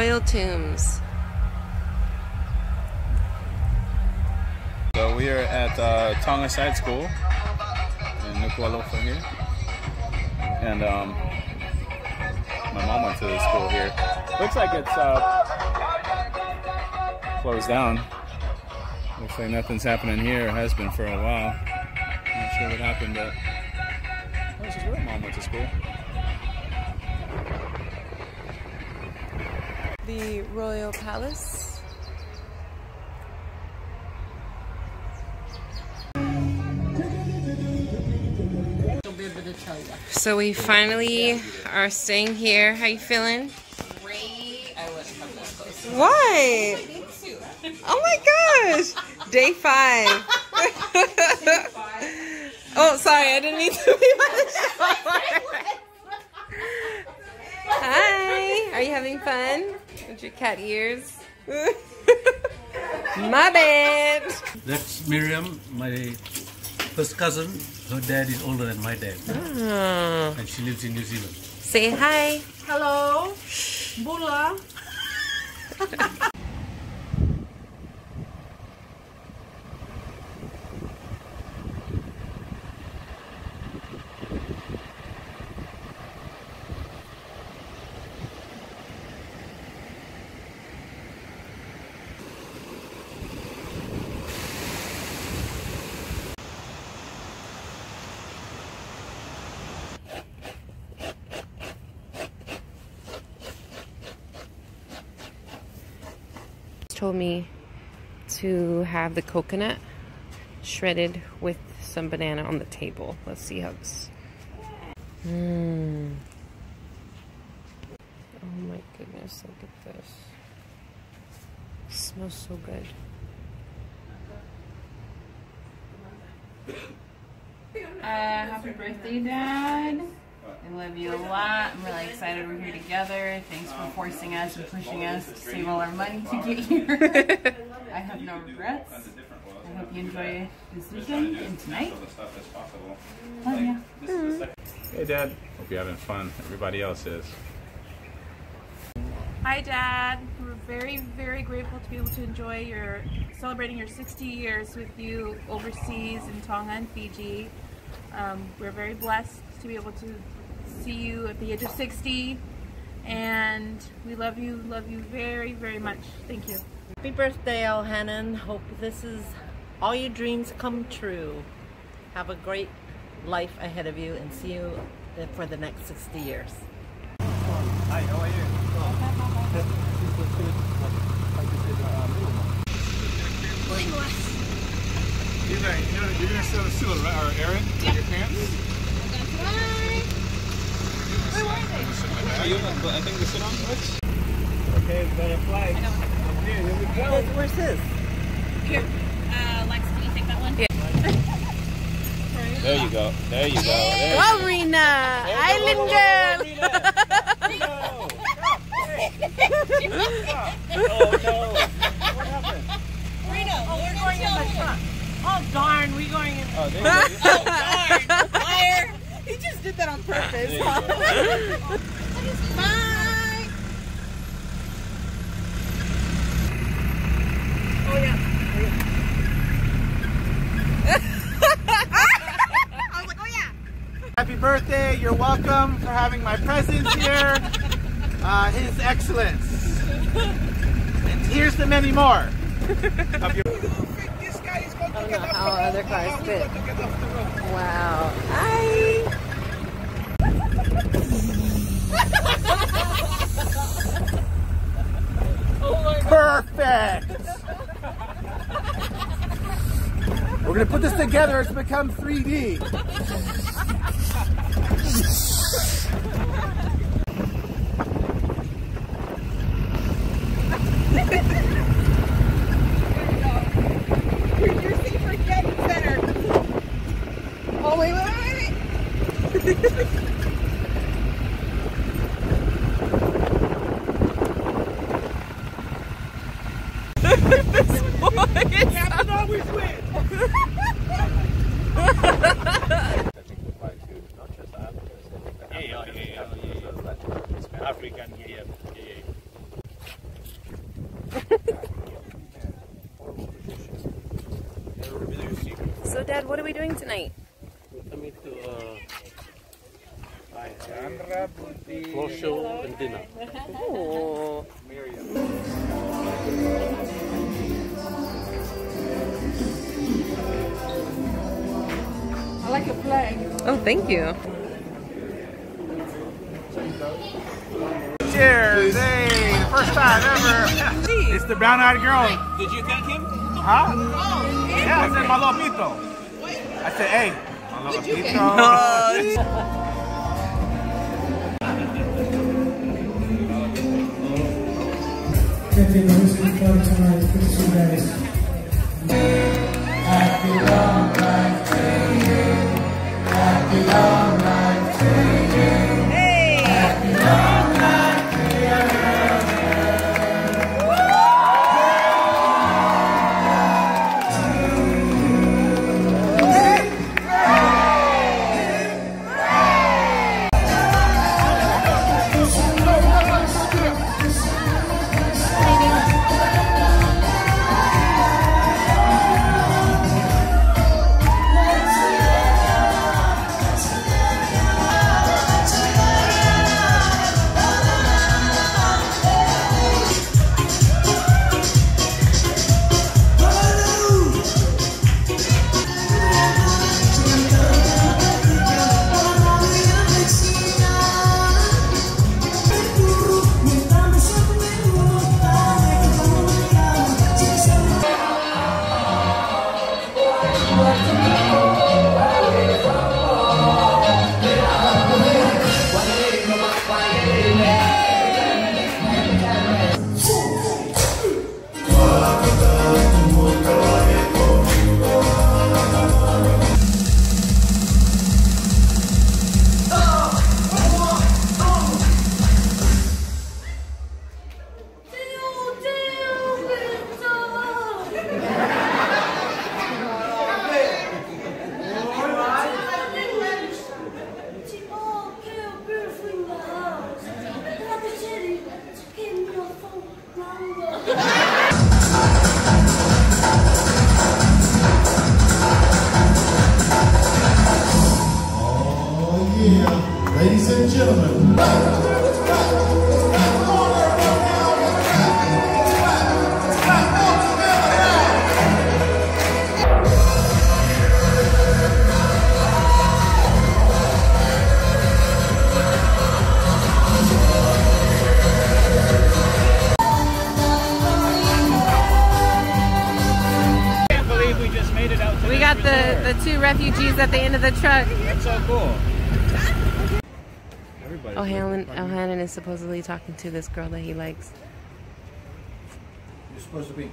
royal tombs. So we are at uh, Tonga Side School in Nuku'alofa here. And um, my mom went to the school here. Looks like it's uh, closed down. Looks like nothing's happening here. Has been for a while. Not sure what happened, but oh, this is where mom went to school. The royal palace. So we finally are staying here. How you feeling? Great. I wouldn't come this close. Why? Oh my gosh! Day five. oh, sorry, I didn't mean to be by the shower. Hi, are you having fun with your cat ears? my bad. That's Miriam, my first cousin. Her dad is older than my dad, Oh. and she lives in New Zealand. Say hi. Hello. Bula. told me to have the coconut shredded with some banana on the table. Let's see how this. Mmm. Oh my goodness, look at this. smells so good. Uh, happy birthday, Dad. I love you a lot. I'm really excited we're here together. Thanks for forcing us and pushing us to save all our money to get here. I have no regrets. I hope you enjoy this weekend and tonight. Love you. Hey, Dad. Hope you're having fun. Everybody else is. Hi, Dad. We're very, very grateful to be able to enjoy your celebrating your 60 years with you overseas in Tonga and Fiji. Um, we're very blessed to be able to see you at the age of 60, and we love you, love you very, very much. Thank you. Happy birthday, Elhanan. Hope this is all your dreams come true. Have a great life ahead of you and see you for the next 60 years. Hi, how are you? You're gonna, you're gonna, you're gonna sit on the right? Or Aaron, with your pants? Where were they? You, I think they sit on which? Okay, better flag. Okay, here we go. Where's his? Here, uh, Lex, can you take that one? There you go. There you go. There you Oh, Rena! Island girl! Oh no! What happened? we're going in the truck. Oh darn, we going in. Oh, there you go. Liar! He just did that on purpose. There. Bye. Oh yeah. I was like, oh yeah. Happy birthday. You're welcome for having my presence here. Uh, His Excellence. And here's the many more. Of your- I don't know how other cars fit. Wow. Hi! We're gonna put this together. It's become 3D. with this so, Dad, what are we doing tonight? We're coming to uh, show and dinner. Oh. I like a flag. Oh, thank you. Cheers! Hey, first time ever. it's the brown-eyed girl. Did you thank him? Huh? Oh, yeah, I said malopito. I said, hey, malopito. Champion Hosting Club tonight. Good to see you guys. Happy long life to you. Happy gentlemen. I can't believe we just made it out to We the- got the, the two refugees at the end of the truck. That's so cool. Everybody. O'Hanlon, O'Hannon is supposedly talking to this girl that he likes. You're supposed to be.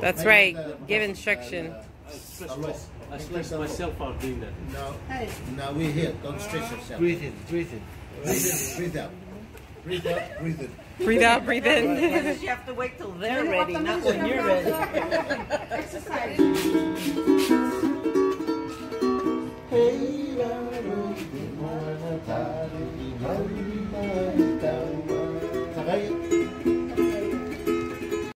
That's right. Give instruction. Uh, I stress, my, stress myself out doing that. No. Now we're here. Don't stress yourself. Breathe in, breathe in. Breathe in. Breathe out. Breathe out. Breathe in. Breathe out, breathe in. You have to wait till they're ready, not when you're ready. Exercise.